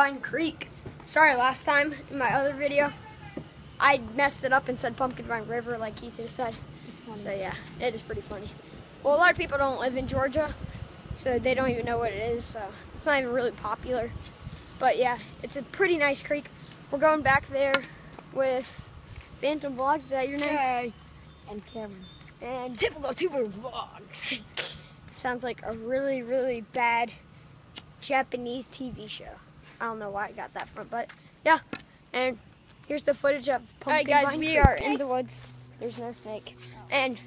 Vine Creek. Sorry, last time in my other video, I messed it up and said Pumpkin Vine River like he just said. So yeah, it is pretty funny. Well, a lot of people don't live in Georgia, so they don't even know what it is. So it's not even really popular. But yeah, it's a pretty nice creek. We're going back there with Phantom Vlogs. Is that your name? Hey. And Cameron. And Typical tuber vlogs. sounds like a really, really bad Japanese TV show. I don't know why I got that from, but yeah. And here's the footage of Pumpkin All right, guys, Vine we Creek. are in the woods. There's no snake, and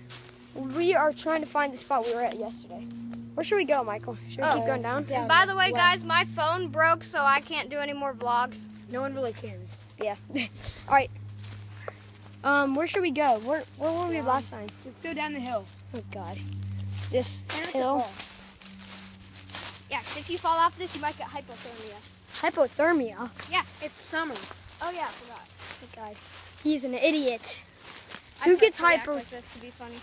we are trying to find the spot we were at yesterday. Where should we go, Michael? Should we Oh, keep going down? down. By the way, Left. guys, my phone broke, so I can't do any more vlogs. No one really cares. Yeah. All right. Um, where should we go? Where Where were we last time? Let's go down the hill. Oh God, this And hill. fall. Yeah, 'cause if you fall off this, you might get hypothermia. Hypothermia. Yeah. It's summer. Oh yeah, I forgot. Oh God, he's an idiot. I Who gets hyper- like this to be funny?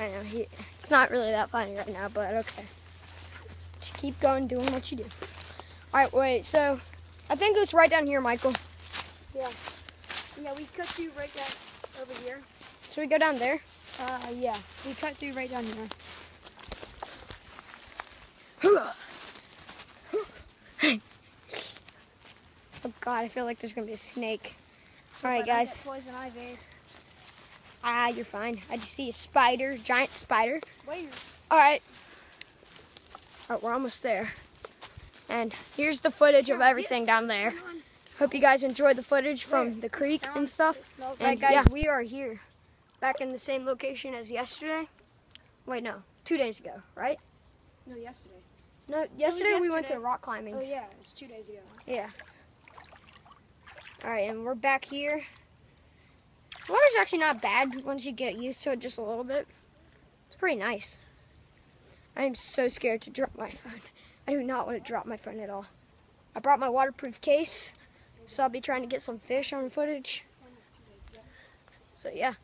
I know he. It's not really that funny right now, but okay. Just keep going, doing what you do. All right, wait. So, I think it's right down here, Michael. Yeah. Yeah, we cut through right down over here. Should we go down there? Uh, yeah. We cut through right down here. Oh God, I feel like there's gonna be a snake. All right, guys. Poison ivy. Ah, you're fine. I just see a spider, giant spider. Wait. All right. All right, we're almost there. And here's the footage of everything down there. Hope you guys enjoyed the footage from the creek and stuff. And like guys, we are here, back in the same location as yesterday. Wait, no, two days ago, right? No, yesterday. No, yesterday, we went to rock climbing. Oh yeah, it's two days ago. Yeah. All right, and we're back here. Water's actually not bad once you get used to it just a little bit. It's pretty nice. I am so scared to drop my phone. I do not want to drop my phone at all. I brought my waterproof case, so I'll be trying to get some fish on footage. So yeah.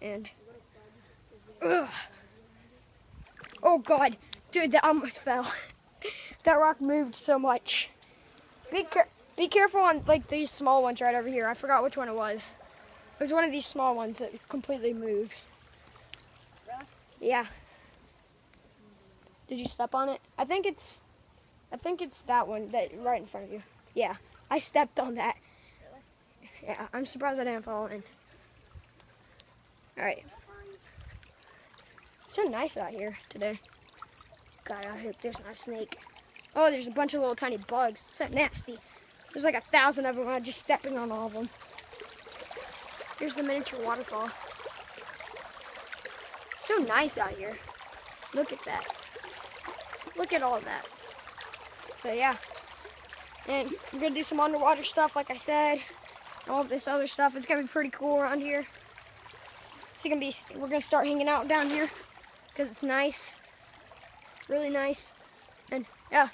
And Ugh. oh god, dude, that almost fell. that rock moved so much. Be care- be careful on like these small ones right over here. I forgot which one it was. It was one of these small ones that completely moved. Yeah. Did you step on it? I think it's I think it's that one that right in front of you. Yeah. I stepped on that. Yeah, I'm surprised I didn't fall in. Alright. It's so nice out here today. God, I hope there's not a snake. Oh, there's a bunch of little tiny bugs. So nasty. There's like a thousand of them. I'm just stepping on all of them. Here's the miniature waterfall. So nice out here. Look at that. Look at all of that. So yeah. And we're gonna do some underwater stuff, like I said. All of this other stuff. It's gonna be pretty cool around here. It's gonna be. We're gonna start hanging out down here because it's nice. Really nice. And yeah.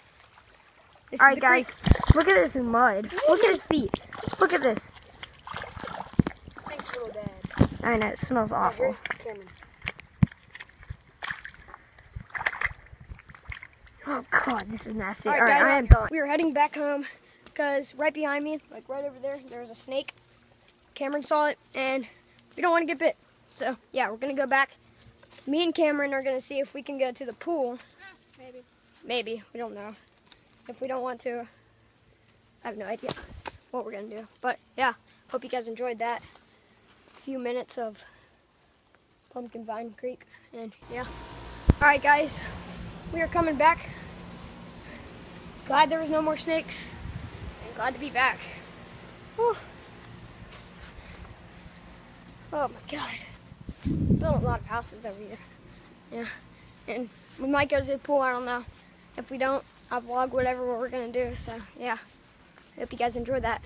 This All is right, the guys. creek. Look at this mud. Look at his feet. Look at this. Stinks real bad. I know it smells awful. Here's Cameron. Oh god, this is nasty. All All right, right, guys. I am done. We are heading back home because right behind me, like right over there, there's a snake. Cameron saw it, and we don't want to get bit. So yeah, we're gonna go back. Me and Cameron are gonna see if we can go to the pool. Eh, maybe. Maybe we don't know. If we don't want to, I have no idea what we're gonna do. But yeah, hope you guys enjoyed that few minutes of Pumpkin Vine Creek, and yeah. All right, guys, we are coming back. Glad there was no more snakes, and glad to be back. Whew. Oh my God, built a lot of houses over here. Yeah, and we might go to the pool. I don't know. If we don't, I'll vlog whatever we're gonna do. So yeah, hope you guys enjoyed that.